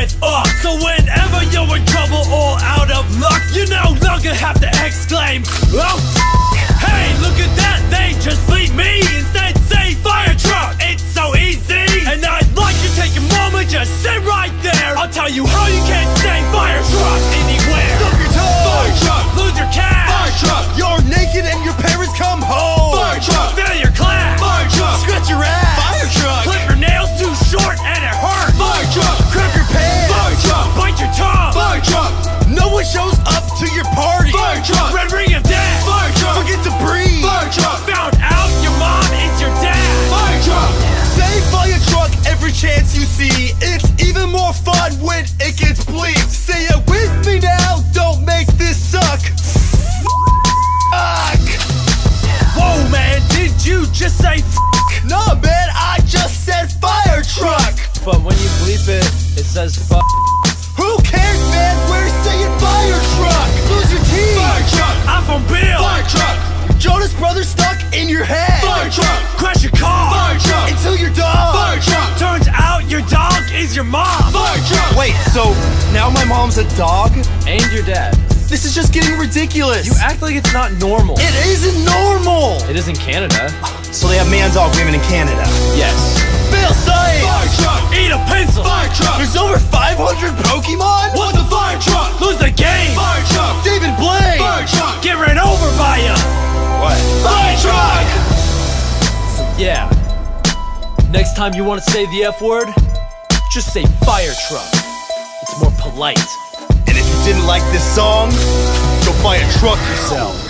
with awe. So whenever you're in trouble or out of luck, you no longer have to exclaim, oh, hey, look at that, they just beat me. Instead, say fire truck, it's so easy. And I'd like you to take a moment, just sit right there. I'll tell you how you can see. It's even more fun when it gets bleak. Say it with me now. Don't make this suck. Fuck. Whoa man, did you just say f Nah, man, I just said fire truck. But when you bleep it, it says fuck Who cares, man? We're saying fire truck. Lose your teeth. Fire truck. I'm from Bill Fire truck. Jonas Brothers stuck in your head. Fire truck. Crash your car Fire truck. Until you're done. So now my mom's a dog? And your dad This is just getting ridiculous. You act like it's not normal it isn't normal. It is in Canada So they have man dog women in Canada. Yes Bill Science. Fire truck! Eat a pencil Fire truck! There's over 500 Pokemon. What the fire truck? Lose the game Fire truck! David Blaine. Fire truck! Get ran over by ya What? Fire truck! So, Yeah Next time you want to say the F word Just say fire truck It's more polite And if you didn't like this song, go buy a truck yourself.